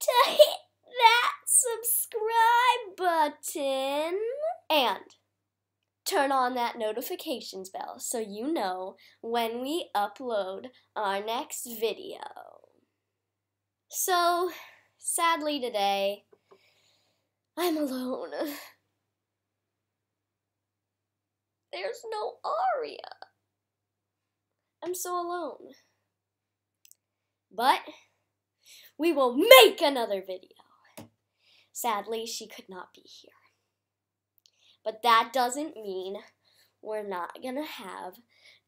to hit that subscribe button and turn on that notifications bell so you know when we upload our next video. So, sadly today, I'm alone. There's no Aria. I'm so alone. But we will make another video. Sadly, she could not be here. But that doesn't mean we're not gonna have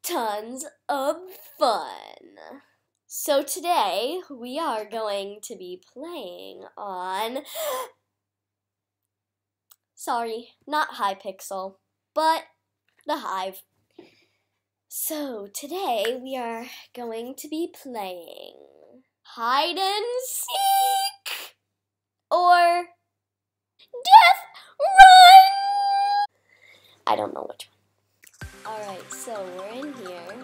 tons of fun. So today we are going to be playing on. Sorry, not Hypixel, but the Hive. So today we are going to be playing hide and seek or death run. I don't know which one. Alright, so we're in here.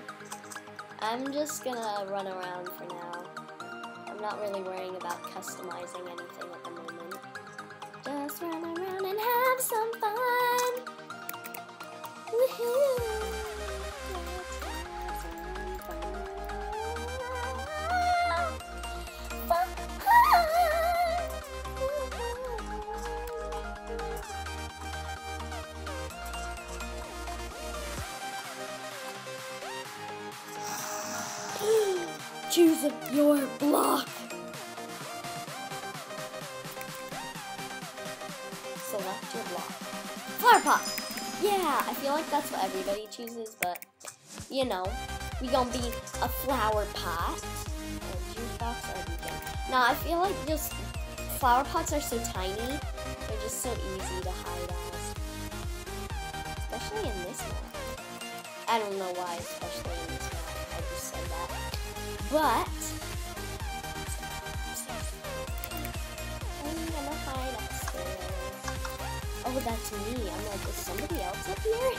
I'm just gonna run around for now. I'm not really worrying about customizing anything at the moment. Just run around and have some fun. Woohoo! Choose your block. Select your block. Flower pot. Yeah, I feel like that's what everybody chooses, but you know, we gonna be a flower pot. Now, I feel like just flower pots are so tiny, they're just so easy to hide as. Especially in this one. I don't know why, especially in this one. I just said that. But I'm gonna hide upstairs. Oh, that's me. I'm like, is somebody else up here?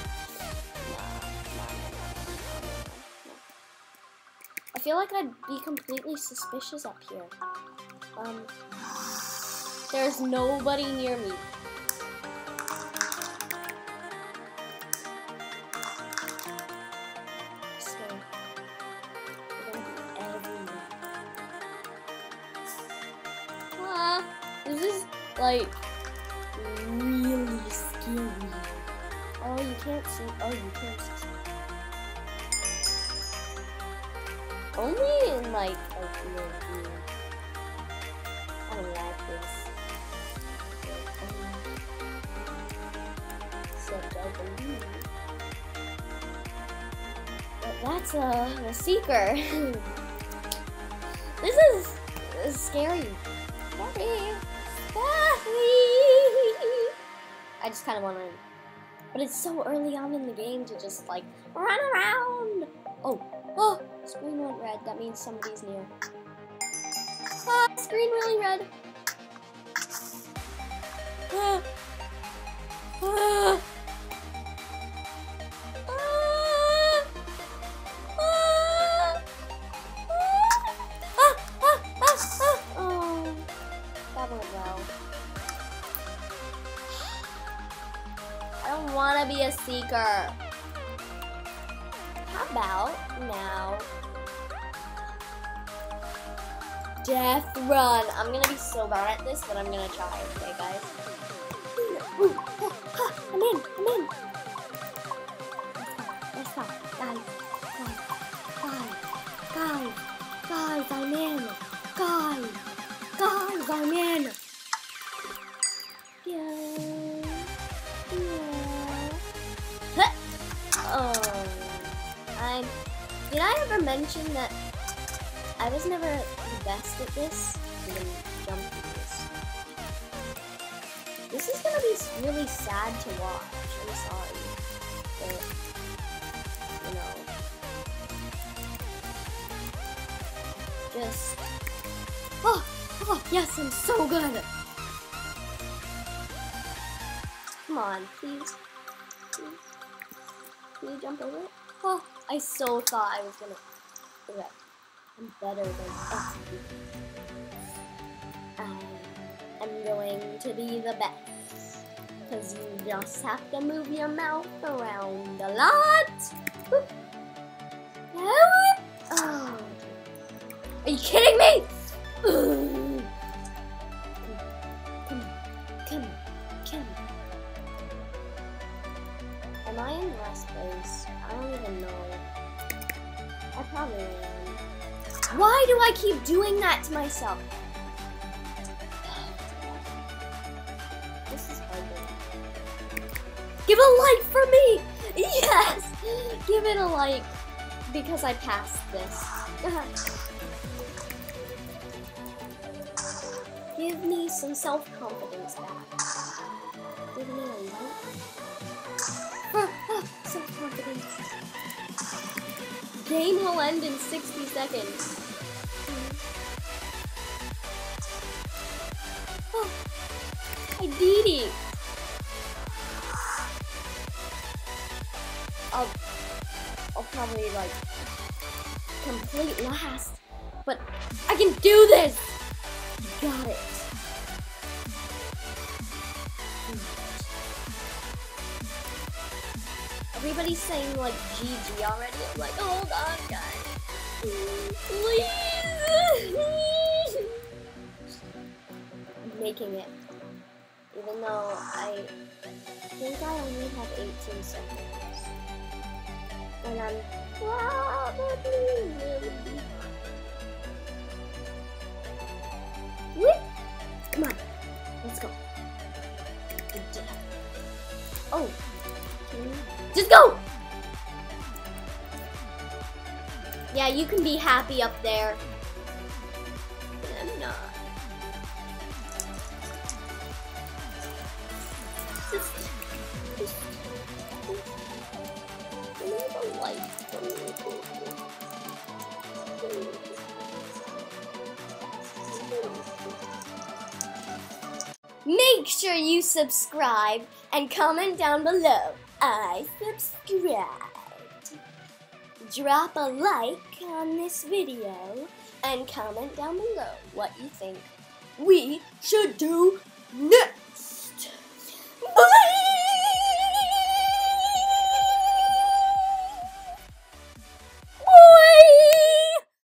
I feel like I'd be completely suspicious up here. Um, there's nobody near me. Like really scary. Oh, you can't see. Oh, you can't see. Only in like a weird view. I don't like this. Except I believe. But that's uh, a, a seeker. this is, is scary. Scary. I just kind of want to. But it's so early on in the game to just like run around. Oh, oh, screen went red. That means somebody's near. Ah, screen really red. Ah. To be a seeker. How about now? Death run. I'm gonna be so bad at this, but I'm gonna try. Okay, guys. Ooh, oh, ha, ah, ah, I'm in. I'm in. Let's go, guys. Guys, guys, guys, I'm in. Guys, guys, I'm in. Yeah. Ever mention that I was never the best at this? This is gonna be really sad to watch. I'm sorry. But, you know. Just. Oh! Oh, yes, I'm so good! Come on, please. Please. Can you jump over it? Oh, I so thought I was gonna. Okay. I'm better than. I am going to be the best. Because you just have to move your mouth around a lot. Oh. Are you kidding me? I don't even know. I probably am. Why do I keep doing that to myself? This is hard. Give a like for me! Yes! Give it a like because I passed this. Give me some self-confidence back. Give me a like. Game will end in 60 seconds. Oh, I did it. I'll, I'll probably like complete last, but I can do this. Like GG already. I'm like, hold on, guys. Please. Making it. Even though I think I only have 18 seconds. And I'm probably really. You can be happy up there. I'm not. Light. Make sure you subscribe and comment down below. I subscribed. Drop a like on this video and comment down below what you think we should do next.